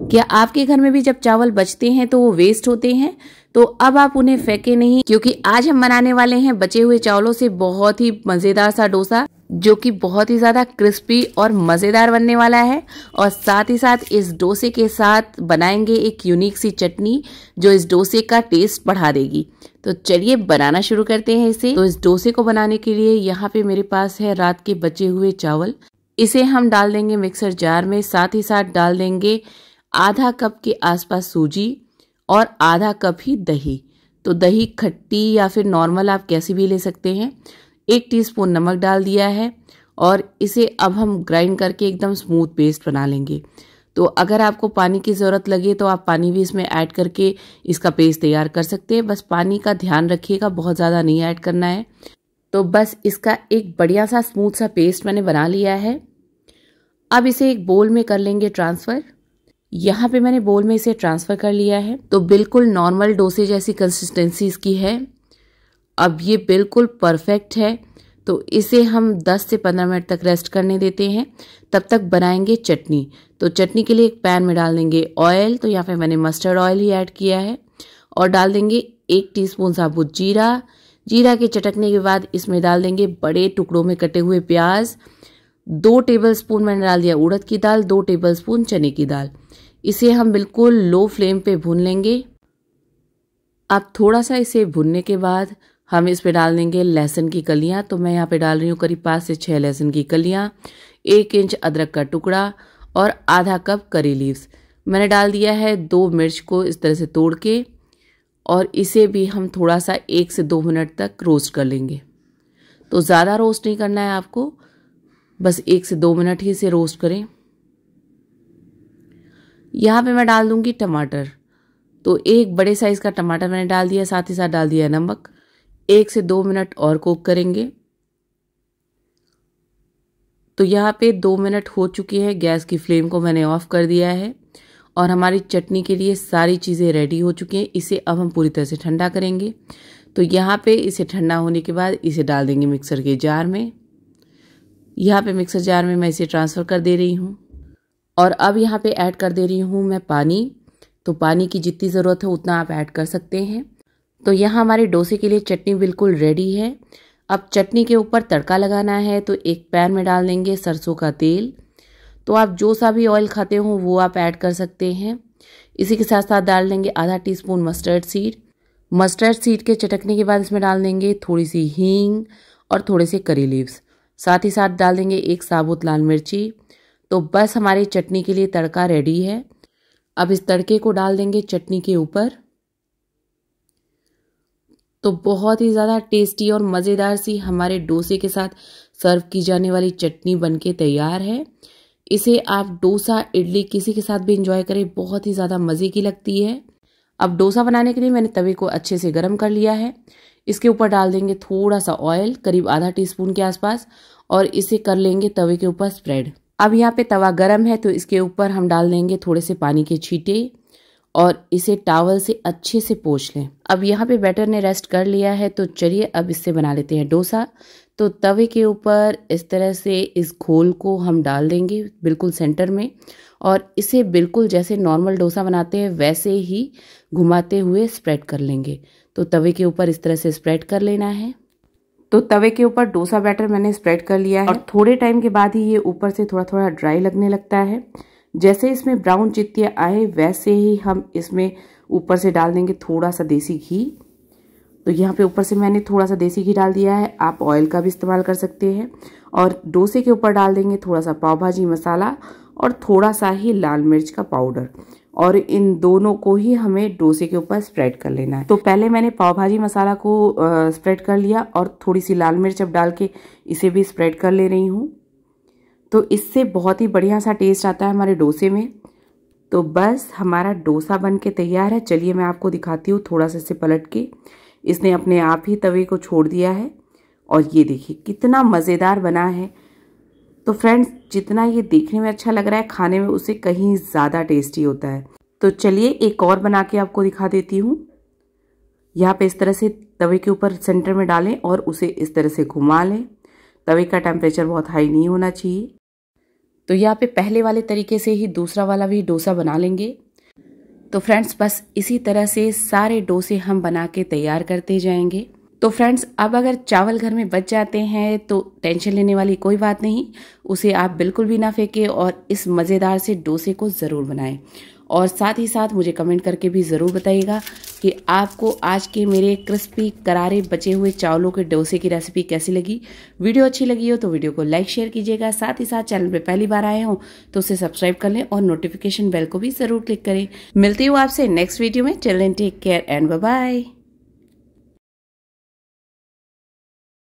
क्या आपके घर में भी जब चावल बचते हैं तो वो वेस्ट होते हैं? तो अब आप उन्हें फेंके नहीं, क्योंकि आज हम बनाने वाले हैं बचे हुए चावलों से बहुत ही मज़ेदार सा डोसा, जो कि बहुत ही ज़्यादा क्रिस्पी और मज़ेदार बनने वाला है। और साथ ही साथ इस डोसे के साथ बनाएँगे एक यूनिक सी चटनी, जो इस डोसे का टेस्ट बढ़ा देगी। तो चलिए बनाना शुरू करते हैं इसे। तो इस डोसे को बनाने के लिए यहाँ पे मेरे पास है रात के बचे हुए चावल। इसे हम डाल देंगे मिक्सर जार में, साथ ही साथ डाल देंगे आधा कप के आसपास सूजी और आधा कप ही दही। तो दही खट्टी या फिर नॉर्मल आप कैसी भी ले सकते हैं। एक टीस्पून नमक डाल दिया है और इसे अब हम ग्राइंड करके एकदम स्मूथ पेस्ट बना लेंगे। तो अगर आपको पानी की ज़रूरत लगे तो आप पानी भी इसमें ऐड करके इसका पेस्ट तैयार कर सकते हैं। बस पानी का ध्यान रखिएगा, बहुत ज़्यादा नहीं ऐड करना है। तो बस इसका एक बढ़िया सा स्मूथ सा पेस्ट मैंने बना लिया है। अब इसे एक बोल में कर लेंगे ट्रांसफ़र। यहाँ पे मैंने बोल में इसे ट्रांसफ़र कर लिया है। तो बिल्कुल नॉर्मल डोसे जैसी कंसिस्टेंसी इसकी है। अब ये बिल्कुल परफेक्ट है। तो इसे हम 10 से 15 मिनट तक रेस्ट करने देते हैं। तब तक बनाएँगे चटनी। तो चटनी के लिए एक पैन में डाल देंगे ऑयल तो यहाँ पे मैंने मस्टर्ड ऑयल ही ऐड किया है। और डाल देंगे एक टीस्पून साबुत जीरा। जीरा के चटकने के बाद इसमें डाल देंगे बड़े टुकड़ों में कटे हुए प्याज। दो टेबल स्पून मैंने डाल दिया उड़द की दाल, दो टेबल स्पून चने की दाल। इसे हम बिल्कुल लो फ्लेम पे भून लेंगे। अब थोड़ा सा इसे भुनने के बाद हम इस पे डाल देंगे लहसुन की कलियाँ। तो मैं यहाँ पे डाल रही हूँ करीब पाँच से छः लहसुन की कलियाँ, एक इंच अदरक का टुकड़ा और आधा कप करी लीव्स। मैंने डाल दिया है दो मिर्च को इस तरह से तोड़ के और इसे भी हम थोड़ा सा एक से दो मिनट तक रोस्ट कर लेंगे। तो ज़्यादा रोस्ट नहीं करना है आपको, बस एक से दो मिनट ही इसे रोस्ट करें। यहाँ पे मैं डाल दूँगी टमाटर। तो एक बड़े साइज़ का टमाटर मैंने डाल दिया, साथ ही साथ डाल दिया नमक। एक से दो मिनट और कुक करेंगे। तो यहाँ पे दो मिनट हो चुकी है, गैस की फ्लेम को मैंने ऑफ़ कर दिया है। और हमारी चटनी के लिए सारी चीज़ें रेडी हो चुकी हैं, इसे अब हम पूरी तरह से ठंडा करेंगे। तो यहाँ पे इसे ठंडा होने के बाद इसे डाल देंगे मिक्सर के जार में। यहाँ पे मिक्सर जार में मैं इसे ट्रांसफ़र कर दे रही हूँ। और अब यहाँ पे ऐड कर दे रही हूँ मैं पानी। तो पानी की जितनी ज़रूरत है उतना आप ऐड कर सकते हैं। तो यहाँ हमारे डोसे के लिए चटनी बिल्कुल रेडी है। अब चटनी के ऊपर तड़का लगाना है तो एक पैन में डाल देंगे सरसों का तेल। तो आप जो सा भी ऑयल खाते हो वो आप ऐड कर सकते हैं। इसी के साथ साथ डाल देंगे आधा teaspoon mustard seed mustard seed के चटकने के बाद इसमें डाल देंगे थोड़ी सी हींग और थोड़े से करी लीव्स साथ ही साथ डाल देंगे एक साबुत लाल मिर्ची। तो बस हमारी चटनी के लिए तड़का रेडी है। अब इस तड़के को डाल देंगे चटनी के ऊपर। तो बहुत ही ज़्यादा टेस्टी और मज़ेदार सी हमारे डोसे के साथ सर्व की जाने वाली चटनी बनके तैयार है। इसे आप डोसा, इडली किसी के साथ भी इंजॉय करें, बहुत ही ज़्यादा मज़े की लगती है। अब डोसा बनाने के लिए मैंने तवे को अच्छे से गर्म कर लिया है। इसके ऊपर डाल देंगे थोड़ा सा ऑयल करीब आधा टीस्पून के आसपास, और इसे कर लेंगे तवे के ऊपर स्प्रेड अब यहाँ पे तवा गर्म है तो इसके ऊपर हम डाल देंगे थोड़े से पानी के छींटे और इसे टावल से अच्छे से पोछ लें। अब यहाँ पे बैटर ने रेस्ट कर लिया है तो चलिए अब इससे बना लेते हैं डोसा। तो तवे के ऊपर इस तरह से इस घोल को हम डाल देंगे बिल्कुल सेंटर में और इसे बिल्कुल जैसे नॉर्मल डोसा बनाते हैं वैसे ही घुमाते हुए स्प्रेड कर लेंगे। तो तवे के ऊपर इस तरह से स्प्रेड कर लेना है। तो तवे के ऊपर डोसा बैटर मैंने स्प्रेड कर लिया है। और थोड़े टाइम के बाद ही ये ऊपर से थोड़ा थोड़ा ड्राई लगने लगता है। जैसे इसमें ब्राउन चित्तियाँ आए, वैसे ही हम इसमें ऊपर से डाल देंगे थोड़ा सा देसी घी। तो यहाँ पे ऊपर से मैंने थोड़ा सा देसी घी डाल दिया है। आप ऑयल का भी इस्तेमाल कर सकते हैं। और डोसे के ऊपर डाल देंगे थोड़ा सा पाव भाजी मसाला और थोड़ा सा ही लाल मिर्च का पाउडर और इन दोनों को ही हमें डोसे के ऊपर स्प्रेड कर लेना है। तो पहले मैंने पाव भाजी मसाला को स्प्रेड कर लिया और थोड़ी सी लाल मिर्च अब डाल के इसे भी स्प्रेड कर ले रही हूँ। तो इससे बहुत ही बढ़िया सा टेस्ट आता है हमारे डोसे में। तो बस हमारा डोसा बन के तैयार है। चलिए मैं आपको दिखाती हूँ थोड़ा सा इसे पलट के। इसने अपने आप ही तवे को छोड़ दिया है। और ये देखिए कितना मज़ेदार बना है। तो फ्रेंड्स जितना ये देखने में अच्छा लग रहा है, खाने में उसे कहीं ज़्यादा टेस्टी होता है। तो चलिए एक और बना के आपको दिखा देती हूँ। यहाँ पे इस तरह से तवे के ऊपर सेंटर में डालें और उसे इस तरह से घुमा लें। तवे का टेम्परेचर बहुत हाई नहीं होना चाहिए। तो यहाँ पे पहले वाले तरीके से ही दूसरा वाला भी डोसा बना लेंगे। तो फ्रेंड्स बस इसी तरह से सारे डोसे हम बना के तैयार करते जाएँगे। तो फ्रेंड्स अब अगर चावल घर में बच जाते हैं तो टेंशन लेने वाली कोई बात नहीं। उसे आप बिल्कुल भी ना फेंके और इस मज़ेदार से डोसे को ज़रूर बनाएँ। और साथ ही साथ मुझे कमेंट करके भी ज़रूर बताइएगा कि आपको आज के मेरे क्रिस्पी करारे, बचे हुए चावलों के डोसे की रेसिपी कैसी लगी। वीडियो अच्छी लगी हो तो वीडियो को लाइक शेयर कीजिएगा। साथ ही साथ चैनल पे पहली बार आए हो तो उसे सब्सक्राइब कर लें और नोटिफिकेशन बेल को भी ज़रूर क्लिक करें। मिलती हूँ आपसे नेक्स्ट वीडियो में। चलें टेक केयर एंड बाय